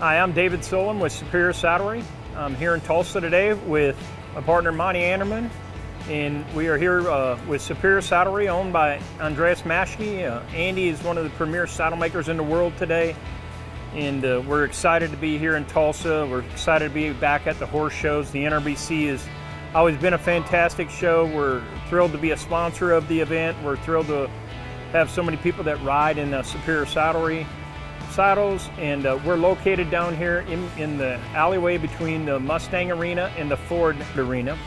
Hi, I'm David Solon with Superior Saddlery. I'm here in Tulsa today with my partner Monty Anderman, and we are here uh, with Superior Saddlery, owned by Andreas Maschke. Uh, Andy is one of the premier saddle makers in the world today, and uh, we're excited to be here in Tulsa. We're excited to be back at the horse shows. The NRBC has always been a fantastic show. We're thrilled to be a sponsor of the event. We're thrilled to have so many people that ride in the Superior Saddlery saddles and uh, we're located down here in, in the alleyway between the Mustang Arena and the Ford Arena,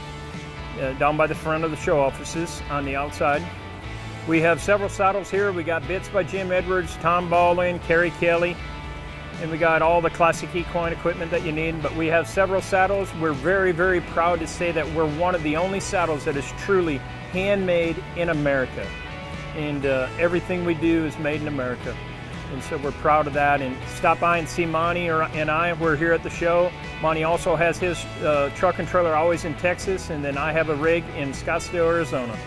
uh, down by the front of the show offices on the outside. We have several saddles here. We got bits by Jim Edwards, Tom Balding, Kerry Kelly, and we got all the classic equine equipment that you need, but we have several saddles. We're very, very proud to say that we're one of the only saddles that is truly handmade in America. And uh, everything we do is made in America and so we're proud of that. And stop by and see Monty or, and I. We're here at the show. Monty also has his uh, truck and trailer always in Texas, and then I have a rig in Scottsdale, Arizona.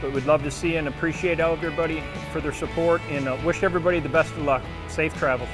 But we'd love to see and appreciate all of everybody for their support, and uh, wish everybody the best of luck. Safe travels.